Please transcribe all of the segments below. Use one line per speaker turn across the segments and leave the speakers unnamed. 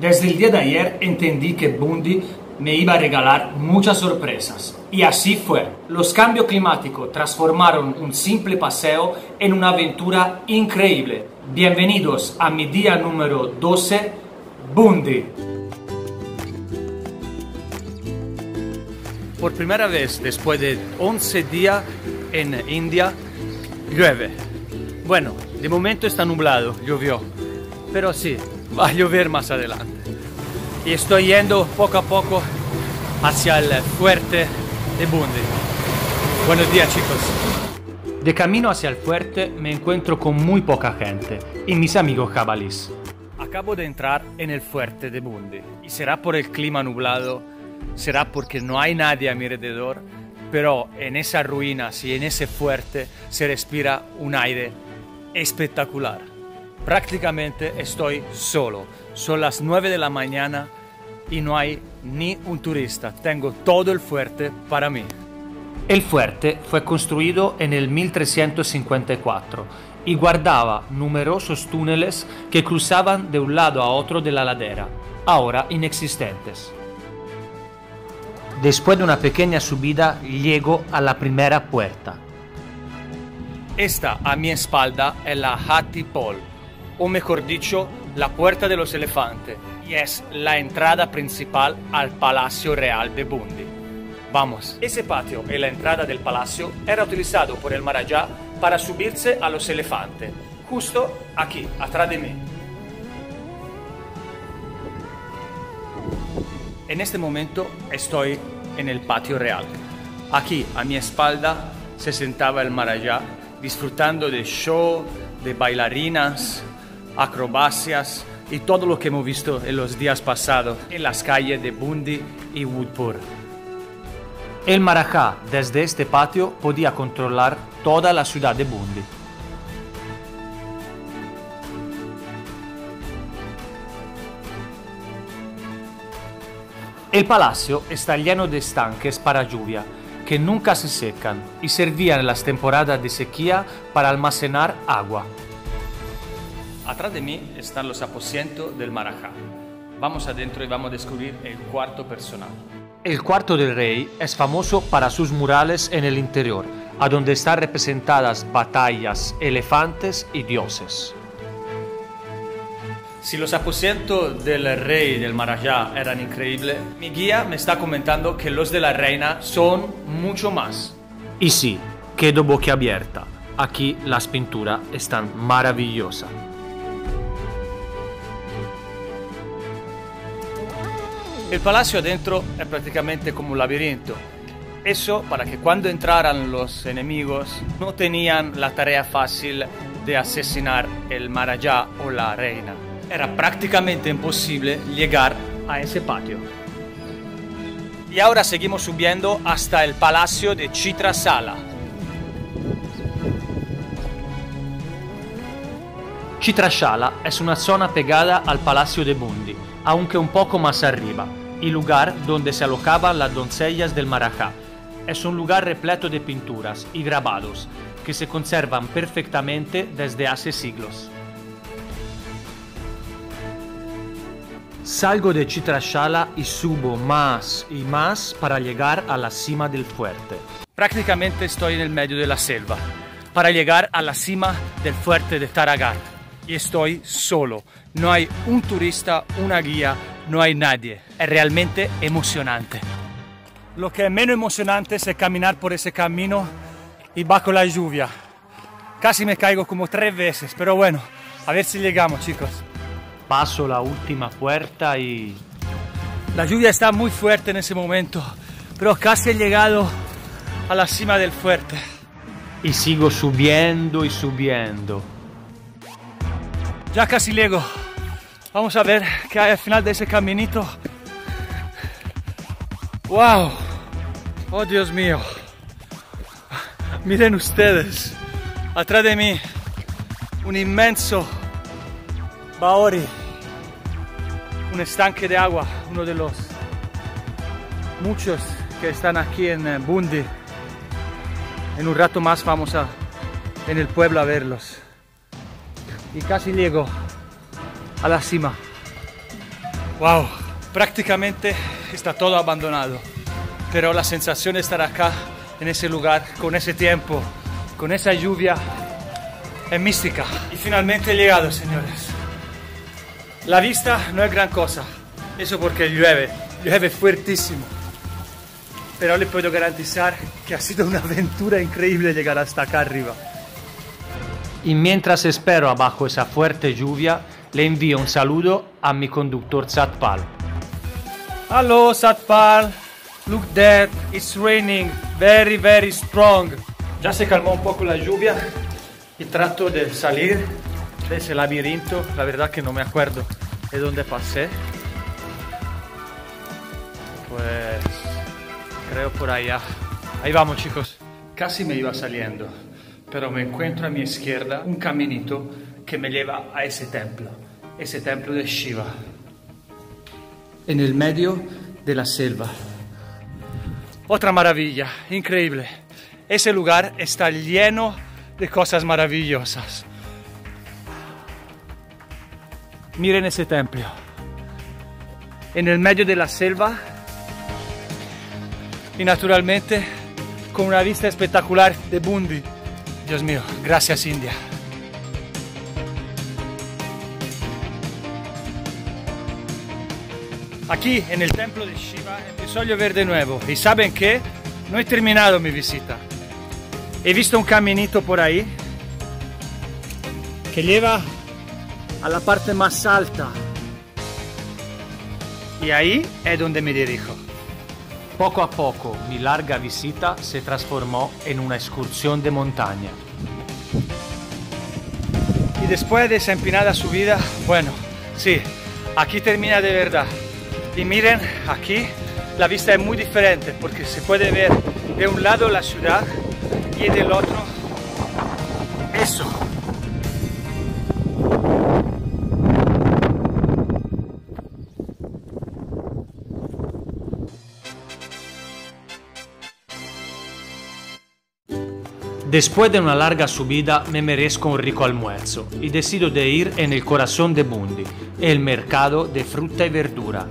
Desde el día de ayer entendí que Bundy me iba a regalar muchas sorpresas. Y así fue. Los cambios climáticos transformaron un simple paseo en una aventura increíble. Bienvenidos a mi día número 12, Bundy. Por primera vez después de 11 días en India, llueve. Bueno, de momento está nublado, llovió. Pero sí, va a llover más adelante. Y estoy yendo poco a poco hacia el fuerte de Bundy. Buenos días chicos. De camino hacia el fuerte me encuentro con muy poca gente y mis amigos jabalís. Acabo de entrar en el fuerte de Bundy y será por el clima nublado, será porque no hay nadie a mi alrededor, pero en esas ruinas y en ese fuerte se respira un aire espectacular. Prácticamente estoy solo. Son las 9 de la mañana y no hay ni un turista. Tengo todo el fuerte para mí. El fuerte fue construido en el 1354 y guardaba numerosos túneles que cruzaban de un lado a otro de la ladera, ahora inexistentes. Después de una pequeña subida llego a la primera puerta. Esta a mi espalda es la Hattie Pol, o mejor dicho, la Puerta de los Elefantes, y es la entrada principal al Palacio Real de Bundi. Vamos. Ese patio y la entrada del palacio era utilizado por el Marajá para subirse a los elefantes, justo aquí, atrás de mí. En este momento estoy en el patio real. Aquí, a mi espalda, se sentaba el Marajá disfrutando de show, de bailarinas, acrobacias y todo lo que hemos visto en los días pasados en las calles de Bundi y Woodpur. El Marajá desde este patio podía controlar toda la ciudad de Bundi. El palacio está lleno de estanques para lluvia que nunca se secan y servían en las temporadas de sequía para almacenar agua. Atrás de mí están los aposentos del Marajá. Vamos adentro y vamos a descubrir el cuarto personal. El cuarto del rey es famoso para sus murales en el interior, a donde están representadas batallas, elefantes y dioses. Si los aposentos del rey del Marajá eran increíbles, mi guía me está comentando que los de la reina son mucho más. Y sí, quedo boquiabierta. Aquí las pinturas están maravillosas. El palacio adentro es prácticamente como un laberinto. Eso para que cuando entraran los enemigos no tenían la tarea fácil de asesinar el Marajá o la reina. Era prácticamente imposible llegar a ese patio. Y ahora seguimos subiendo hasta el palacio de Chitrasala. Chitrashala es una zona pegada al palacio de Bundi, aunque un poco más arriba, el lugar donde se alojaban las doncellas del Marajá. Es un lugar repleto de pinturas y grabados que se conservan perfectamente desde hace siglos. Salgo de Chitrashala y subo más y más para llegar a la cima del fuerte. Prácticamente estoy en el medio de la selva para llegar a la cima del fuerte de Taragat. Y estoy solo. No hay un turista, una guía, no hay nadie. Es realmente emocionante. Lo que es menos emocionante es caminar por ese camino y bajo la lluvia. Casi me caigo como tres veces, pero bueno, a ver si llegamos chicos. Paso la última puerta y... La lluvia está muy fuerte en ese momento, pero casi he llegado a la cima del fuerte. Y sigo subiendo y subiendo. Ya casi llego. Vamos a ver qué hay al final de ese caminito. ¡Wow! ¡Oh, Dios mío! Miren ustedes, atrás de mí, un inmenso Baori, un estanque de agua, uno de los muchos que están aquí en eh, Bundi. En un rato más vamos a en el pueblo a verlos. Y casi llego a la cima. Wow, prácticamente está todo abandonado, pero la sensación de estar acá, en ese lugar, con ese tiempo, con esa lluvia, es mística. Y finalmente he llegado, señores. La vista no es gran cosa, eso porque llueve, llueve fuertísimo. Pero le puedo garantizar que ha sido una aventura increíble llegar hasta acá arriba. Y mientras espero abajo esa fuerte lluvia, le envío un saludo a mi conductor Satpal. Hello Satpal, look that, it's raining very very strong. Ya se calmó un poco la lluvia y trato de salir de ese laberinto, la verdad que no me acuerdo de dónde pasé. Pues creo por allá. Ahí vamos chicos. Casi me iba saliendo, pero me encuentro a mi izquierda un caminito que me lleva a ese templo, ese templo de Shiva, en el medio de la selva. Otra maravilla, increíble. Ese lugar está lleno de cosas maravillosas. Miren ese templo. En el medio de la selva y naturalmente con una vista espectacular de Bundi. Dios mío, gracias India. Aquí en el templo de Shiva empezó a llover de nuevo y saben que no he terminado mi visita. He visto un caminito por ahí que lleva a la parte más alta y ahí es donde me dirijo. Poco a poco mi larga visita se transformó en una excursión de montaña. Y después de esa empinada subida, bueno, sí, aquí termina de verdad. Y miren, aquí la vista es muy diferente porque se puede ver de un lado la ciudad y del otro eso. Después de una larga subida me merezco un rico almuerzo y decido de ir en el corazón de Bundi, el mercado de fruta y verdura.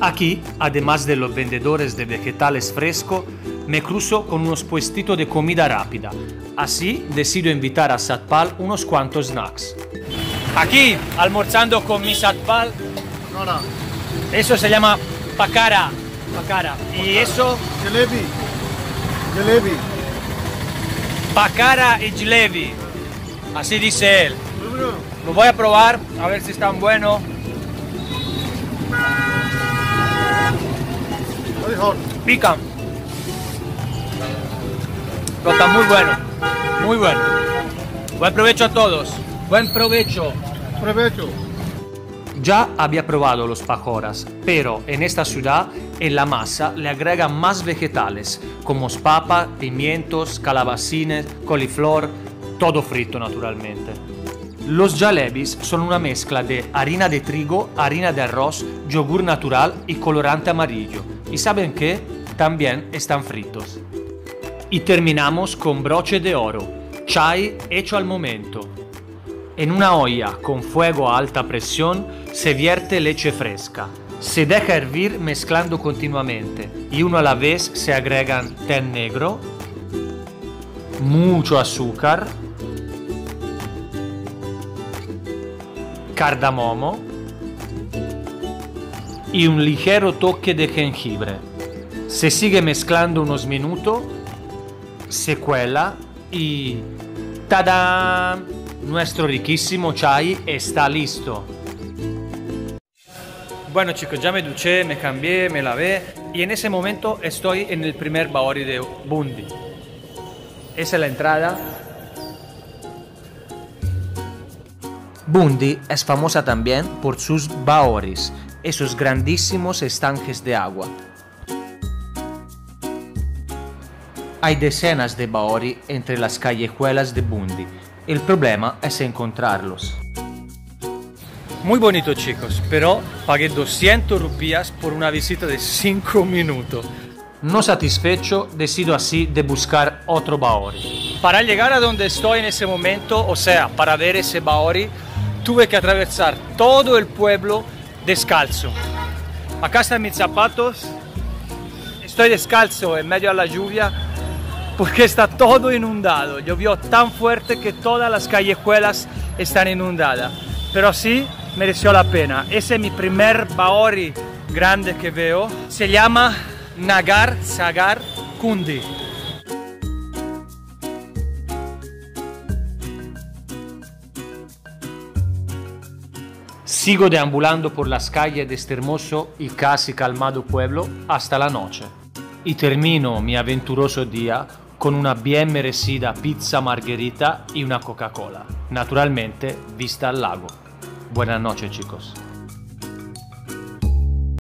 Aquí, además de los vendedores de vegetales frescos, me cruzo con unos puestitos de comida rápida. Así decido invitar a Satpal unos cuantos snacks. Aquí, almorzando con mi Satpal. Eso se llama pakara. Pakara. Y eso,
Jalebi. Jalebi.
pakara y jalebi. Así dice él.
Número.
Lo voy a probar, a ver si están buenos. Pican. Pero está muy bueno. Muy bueno. Buen provecho a todos. Buen provecho.
Provecho.
Ya había probado los pajoras, pero en esta ciudad en la masa le agregan más vegetales, como papa, pimientos, calabacines, coliflor, todo frito naturalmente. Los jalebis son una mezcla de harina de trigo, harina de arroz, yogur natural y colorante amarillo. ¿Y saben qué? También están fritos. Y terminamos con broche de oro, chai hecho al momento. En una olla con fuego a alta presión se vierte leche fresca. Se deja hervir mezclando continuamente y uno a la vez se agregan té negro, mucho azúcar, cardamomo y un ligero toque de jengibre. Se sigue mezclando unos minutos, se cuela y ¡tada! Nuestro riquísimo chai está listo. Bueno chicos, ya me duché, me cambié, me lavé y en ese momento estoy en el primer baori de Bundi. Esa es la entrada.
Bundi es famosa también por sus baoris, esos grandísimos estanques de agua. Hay decenas de baori entre las callejuelas de Bundi. El problema es encontrarlos.
Muy bonito chicos, pero pagué 200 rupias por una visita de 5 minutos. No satisfecho, decido así de buscar otro baori. Para llegar a donde estoy en ese momento, o sea, para ver ese Baori, tuve que atravesar todo el pueblo descalzo. Acá están mis zapatos. Estoy descalzo en medio de la lluvia porque está todo inundado. Llovió tan fuerte que todas las callejuelas están inundadas. Pero sí, mereció la pena. Ese es mi primer Baori grande que veo. Se llama Nagar Sagar Kundi. Sigo deambulando por las calles de este hermoso y casi calmado pueblo hasta la noche. Y termino mi aventuroso día con una bien merecida pizza margherita y una Coca-Cola, naturalmente vista al lago. Buenas noches chicos.